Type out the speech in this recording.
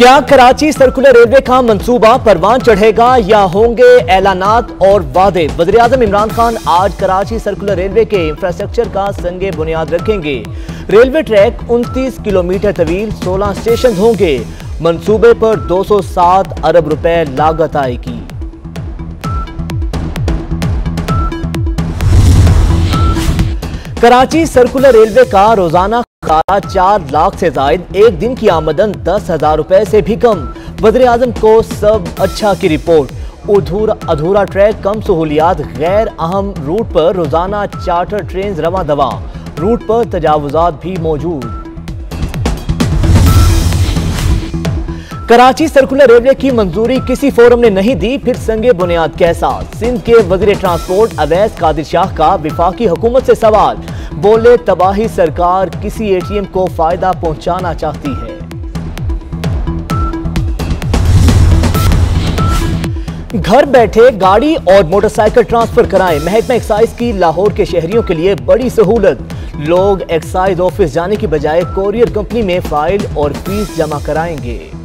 क्या Karachi circular railway का मंसूबा परवान चढ़ेगा या होंगे ऐलानात और वादे? वजी अजम इमरान खान आज कराची सर्कुलर रेलवे के इंफ्रास्ट्रक्चर का संगे बुनियाद रखेंगे। रेलवे ट्रैक 29 किलोमीटर तवील 16 स्टेशन होंगे। मंसूबे पर 207 अरब रुपए लागत आएगी। कराची सर्कुलर रेलवे का रोज़ाना का चार लाख से जायद, एक दिन की आमदन दस हज़ार रुपए से भी कम। वजर आज़म को सब अच्छा की रिपोर्ट। अधूरा अधूरा ट्रैक, कम सहूलियात, गैर अहम रूट पर रोज़ाना चार्टर ट्रेन रवा दवा। रूट पर तजावजात भी मौजूद। कराची सर्कुलर रेलवे की मंजूरी किसी फोरम ने नहीं दी, फिर संगे बुनियाद कैसा सिंध के वज़ीर ट्रांसपोर्ट अवैध कादिर शाह का विफाकी हुकूमत से सवाल। बोले, तबाही सरकार किसी एटीएम को फ़ायदा पहुंचाना चाहती है। घर बैठे गाड़ी और मोटरसाइकिल ट्रांसफ़र कराएँ। महकमा एक्साइज की लाहौर के शहरियों के लिए बड़ी सहूलत। लोग एक्साइज ऑफ़िस जाने की बजाय कोरियर कंपनी में फ़ाइल और फ़ीस जमा कराएँगे।